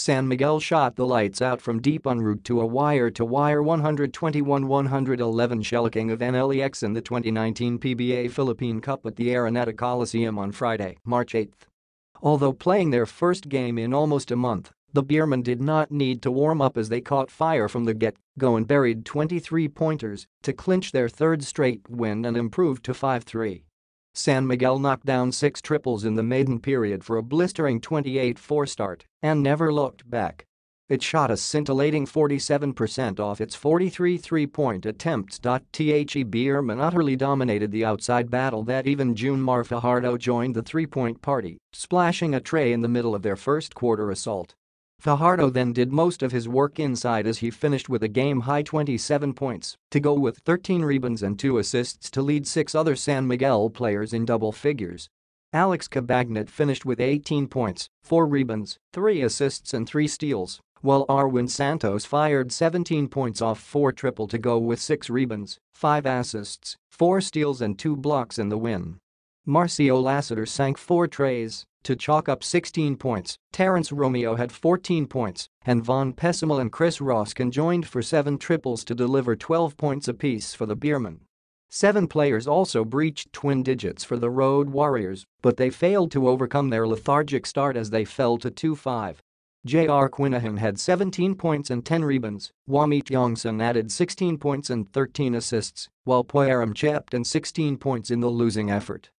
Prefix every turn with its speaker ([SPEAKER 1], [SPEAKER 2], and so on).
[SPEAKER 1] San Miguel shot the lights out from deep en route to a wire-to-wire 121-111 shellacking of NLEX in the 2019 PBA Philippine Cup at the Araneta Coliseum on Friday, March 8. Although playing their first game in almost a month, the Beermen did not need to warm up as they caught fire from the get-go and buried 23 pointers to clinch their third straight win and improve to 5-3. San Miguel knocked down six triples in the maiden period for a blistering 28-4 start and never looked back. It shot a scintillating 47% off its 43 three-point attempts. The Beermen utterly dominated the outside battle that even June Mar Fajardo joined the three-point party, splashing a trey in the middle of their first quarter assault. Fajardo then did most of his work inside as he finished with a game-high 27 points to go with 13 rebounds and 2 assists to lead six other San Miguel players in double figures. Alex Cabagnot finished with 18 points, 4 rebounds, 3 assists and 3 steals, while Arwind Santos fired 17 points off 4 triple to go with 6 rebounds, 5 assists, 4 steals and 2 blocks in the win. Marcio Lassiter sank 4 treys to chalk up 16 points, Terrence Romeo had 14 points, and Von Pessumal and Chris Ross conjoined for 7 triples to deliver 12 points apiece for the Beermen. Seven players also breached twin digits for the Road Warriors, but they failed to overcome their lethargic start as they fell to 2-5. J.R. Quiñahan had 17 points and 10 rebounds, Juami Tiongson added 16 points and 13 assists, while Poy Erram chipped in 16 points in the losing effort.